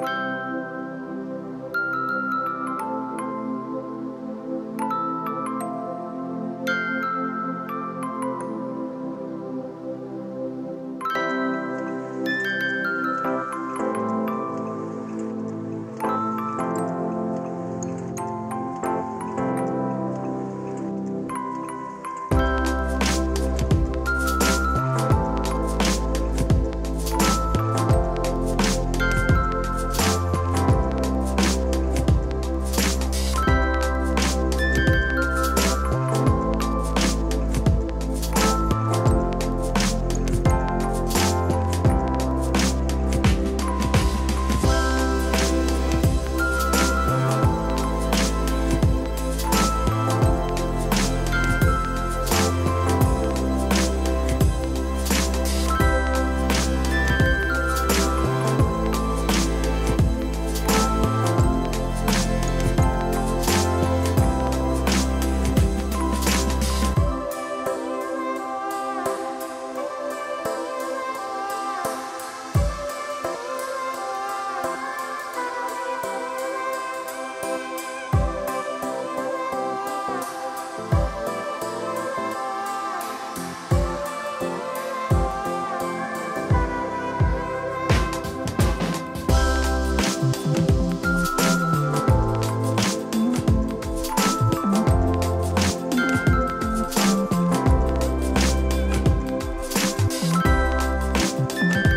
Bye. Bye.